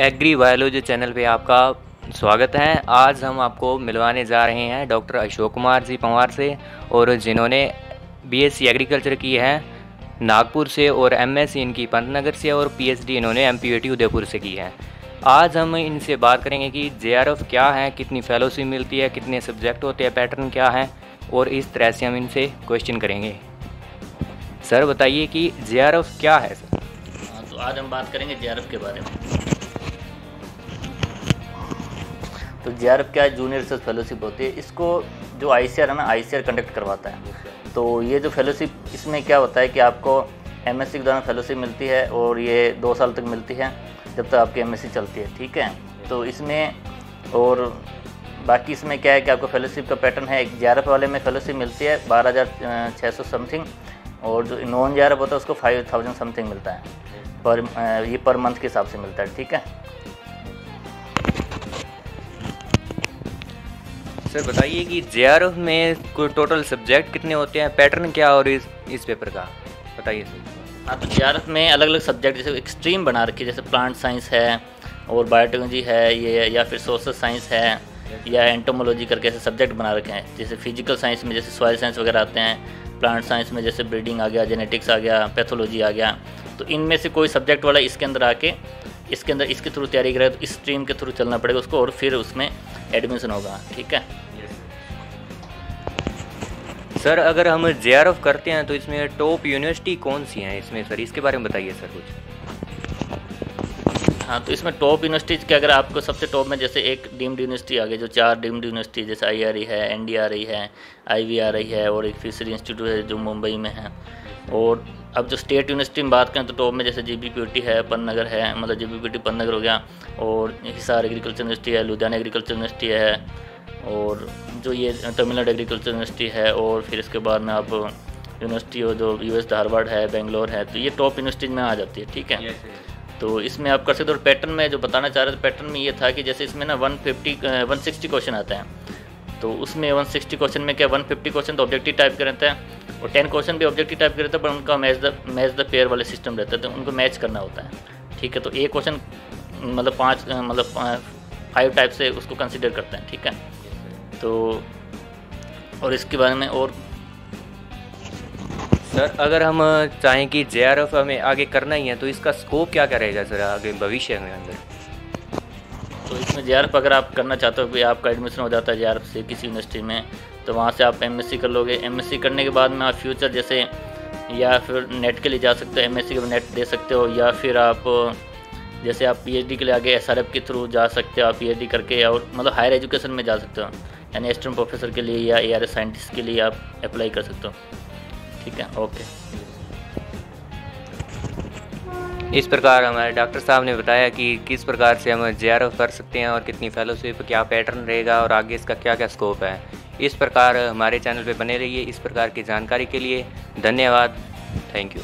Agree biology channel पे आपका स्वागत है। आज हम आपको मिलवाने जा रहे हैं डॉक्टर अशोक कुमार जी पंवार से और जिन्होंने बीएससी एग्रीकल्चर की है नागपुर से और एमएससी इनकी पंतनगर से और पीएचडी इन्होंने एमपीयूटी उदयपुर से की है। आज हम इनसे बात करेंगे कि जेआरएफ क्या है कितनी फेलोशिप मिलती है कितने सब्जेक्ट होते हैं पैटर्न क्या है और इस तरह से हम इनसे क्वेश्चन करेंगे। सर बताइए कि जेआरएफ क्या है सर? हाँ, तो आज हम बात करेंगे जेआरएफ के बारे में। तो जे क्या है? जूनियर रिसर्च फेलोशिप होती है। इसको जो आईसीआर है ना आईसीआर कंडक्ट करवाता है। तो ये जो फेलोशिप इसमें क्या होता है कि आपको एमएससी के दौरान फेलोशिप मिलती है और ये दो साल तक मिलती है जब तक आपकी एमएससी चलती है ठीक है? तो इसमें और बाकी इसमें क्या है कि आपको फेलोशिप का पैटर्न है। जे वाले में फेलोशिप मिलती है बारह हज़ार छः सौ समथिंग और जो नॉन जे होता है उसको फाइव थाउज़ेंड समथिंग मिलता है। पर ये पर मंथ के हिसाब से मिलता है ठीक है? सर, बताइए कि जे में कोई टोटल सब्जेक्ट कितने होते हैं? पैटर्न क्या और इस इस पेपर का? बताइए सर। हाँ तो जे में अलग अलग सब्जेक्ट जैसे एक्सट्रीम बना रखी है, जैसे प्लांट साइंस है और बायोटेक्नोलॉजी है ये, या फिर सोशल साइंस है, या एंटोमोलॉजी करके ऐसे सब्जेक्ट बना रखे हैं। जैसे फ़िज़िकल साइंस में जैसे सॉइल साइंस वगैरह आते हैं प्लांट साइंस में जैसे ब्रीडिंग आ गया जेनेटिक्स आ गया पैथोलॉजी आ गया तो इनमें से कोई सब्जेक्ट वाला इसके अंदर आके इसके अंदर इसके थ्रू तैयारी करे तो इस स्ट्रीम के थ्रू चलना पड़ेगा उसको और फिर उसमें एडमिशन होगा ठीक है? सर अगर हम जे करते हैं तो इसमें टॉप यूनिवर्सिटी कौन सी हैं? इसमें सर इसके बारे में बताइए सर कुछ। हाँ तो इसमें टॉप यूनिवर्सिटीज़ के अगर आपको सबसे टॉप में जैसे एक डीम्ड यूनिवर्सिटी आ गई जो चार डीम्ड यूनिवर्सिटी जैसे आई आर है एन डी आ रही है आई वी आ रही है और एक फिशरी इंस्टीट्यूट है जो मुंबई में है। और अब जो स्टेट यूनिवर्सिटी में बात करें तो टॉप में जैसे जी बी पी टी है पन्नगर है मतलब G B P T Pantnagar हो गया और हिसार एग्रीकल्चर यूनिवर्सिटी है लुधियाना एग्रीकल्चर यूनिवर्सिटी है और जो ये तमिलनाडु एग्रीकल्चर यूनिवर्सिटी है और फिर इसके बाद में आप यूनिवर्सिटी हो जो यू एस धारवाड़ है बेंगलोर है तो ये टॉप यूनिवर्सिटीज में आ जाती है ठीक है? तो इसमें आप कर सकते हो पैटर्न में जो बताना चाह रहे थे पैटर्न में ये था कि जैसे इसमें ना one fifty one sixty question आते हैं। तो उसमें वन सिक्सटी क्वेश्चन में क्या वन फिफ्टी क्वेश्चन तो ऑब्जेक्टिव टाइप के रहते हैं और टेन क्वेश्चन भी ऑब्जेक्टिव टाइप के रहते हैं पर उनका match the match the pair वाले सिस्टम रहता है तो उनको मैच करना होता है। ठीक है तो एक क्वेश्चन मतलब पाँच मतलब फाइव टाइप से उसको कंसिडर करते हैं, ठीक है? तो और इसके बारे में और? सर, अगर हम चाहें कि जेआरएफ हमें आगे करना ही है तो इसका स्कोप क्या क्या रहेगा, सर, आगे भविष्य में अंदर? तो इसमें जे अगर आप करना चाहते हो कि आपका एडमिशन हो जाता है जे से किसी यूनिवर्सिटी में तो वहाँ से आप एमएससी कर लोगे। एमएससी करने के बाद में आप फ्यूचर जैसे या फिर नेट के लिए जा सकते हो एमएससी के नेट दे सकते हो, या फिर आप, जैसे आप पीएचडी के लिए आगे एस के थ्रू जा सकते हो, आप पीएचडी करके और मतलब हायर एजुकेशन में जा सकते हो, यानी एस्ट्रोन प्रोफेसर के लिए या ए साइंटिस्ट के लिए आप अप्लाई कर सकते हो। ठीक है? ओके इस प्रकार हमारे डॉक्टर साहब ने बताया कि किस प्रकार से हम जे कर सकते हैं और कितनी फेलोशिप क्या पैटर्न रहेगा और आगे इसका क्या क्या स्कोप है। इस प्रकार हमारे चैनल पे बने रहिए, इस प्रकार की जानकारी के लिए धन्यवाद। Thank you